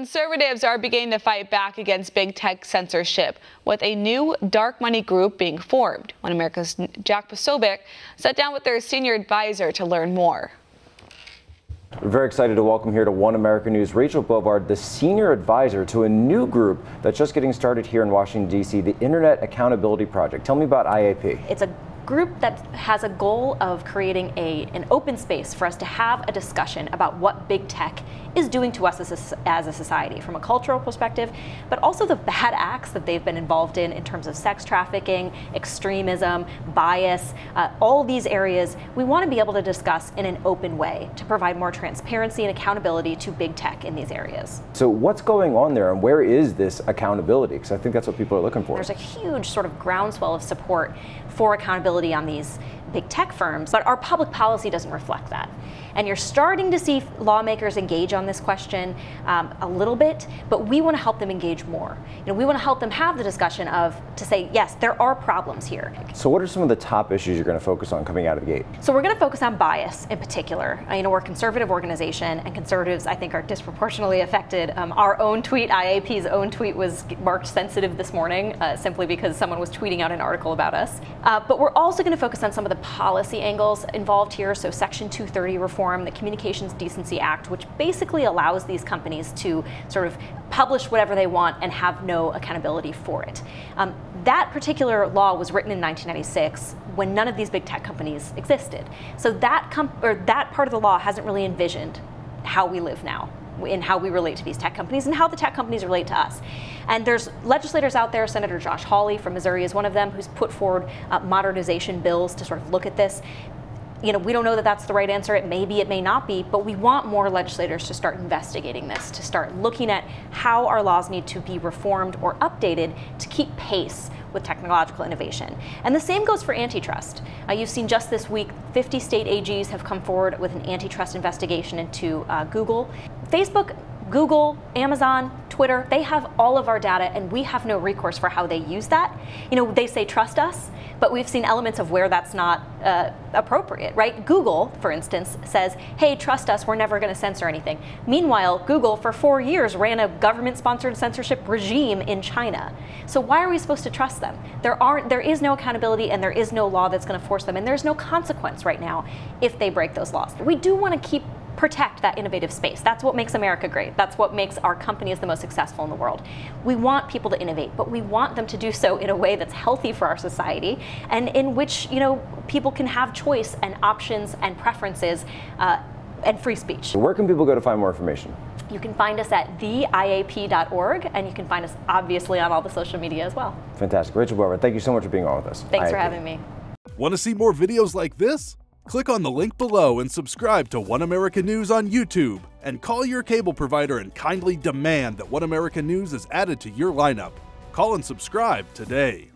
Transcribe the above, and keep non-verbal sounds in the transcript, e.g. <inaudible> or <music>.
Conservatives are beginning to fight back against big tech censorship with a new dark money group being formed. One America's Jack Posobiec sat down with their senior advisor to learn more. We're very excited to welcome here to One America News Rachel Bovard, the senior advisor to a new group that's just getting started here in Washington, D.C., the Internet Accountability Project. Tell me about IAP. It's a group that has a goal of creating a, an open space for us to have a discussion about what big tech is doing to us as a, as a society from a cultural perspective, but also the <laughs> bad acts that they've been involved in in terms of sex trafficking, extremism, bias, uh, all these areas we want to be able to discuss in an open way to provide more transparency and accountability to big tech in these areas. So what's going on there and where is this accountability? Because I think that's what people are looking for. There's a huge sort of groundswell of support for accountability on these big tech firms, but our public policy doesn't reflect that. And you're starting to see lawmakers engage on this question um, a little bit, but we want to help them engage more. You know, we want to help them have the discussion of to say, yes, there are problems here. So, what are some of the top issues you're going to focus on coming out of the gate? So, we're going to focus on bias in particular. Uh, you know, we're a conservative organization, and conservatives, I think, are disproportionately affected. Um, our own tweet, IAP's own tweet, was marked sensitive this morning uh, simply because someone was tweeting out an article about us. Uh, but we're also going to focus on some of the policy angles involved here. So, Section 230 reform reform, the Communications Decency Act, which basically allows these companies to sort of publish whatever they want and have no accountability for it. Um, that particular law was written in 1996 when none of these big tech companies existed. So that or that part of the law hasn't really envisioned how we live now in how we relate to these tech companies and how the tech companies relate to us. And there's legislators out there, Senator Josh Hawley from Missouri is one of them, who's put forward uh, modernization bills to sort of look at this you know, we don't know that that's the right answer. It may be, it may not be, but we want more legislators to start investigating this, to start looking at how our laws need to be reformed or updated to keep pace with technological innovation. And the same goes for antitrust. Uh, you've seen just this week, 50 state AGs have come forward with an antitrust investigation into uh, Google. Facebook Google, Amazon, Twitter, they have all of our data and we have no recourse for how they use that. You know, they say trust us, but we've seen elements of where that's not uh, appropriate, right? Google, for instance, says, hey, trust us, we're never going to censor anything. Meanwhile, Google, for four years, ran a government sponsored censorship regime in China. So why are we supposed to trust them? There, aren't, there is no accountability and there is no law that's going to force them, and there's no consequence right now if they break those laws. We do want to keep protect that innovative space. That's what makes America great. That's what makes our companies the most successful in the world. We want people to innovate, but we want them to do so in a way that's healthy for our society and in which, you know, people can have choice and options and preferences uh, and free speech. Where can people go to find more information? You can find us at theiap.org, and you can find us obviously on all the social media as well. Fantastic. Rachel Bovard, thank you so much for being on with us. Thanks IAP. for having me. Want to see more videos like this? Click on the link below and subscribe to One America News on YouTube. And call your cable provider and kindly demand that One America News is added to your lineup. Call and subscribe today.